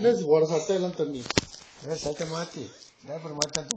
Nesse bora só até lá também. ಅದೇ ಸತ್ಯ ಮಾತಿ ಡಾಕ್ಟರ್ ಮಾತಾಡ್ತು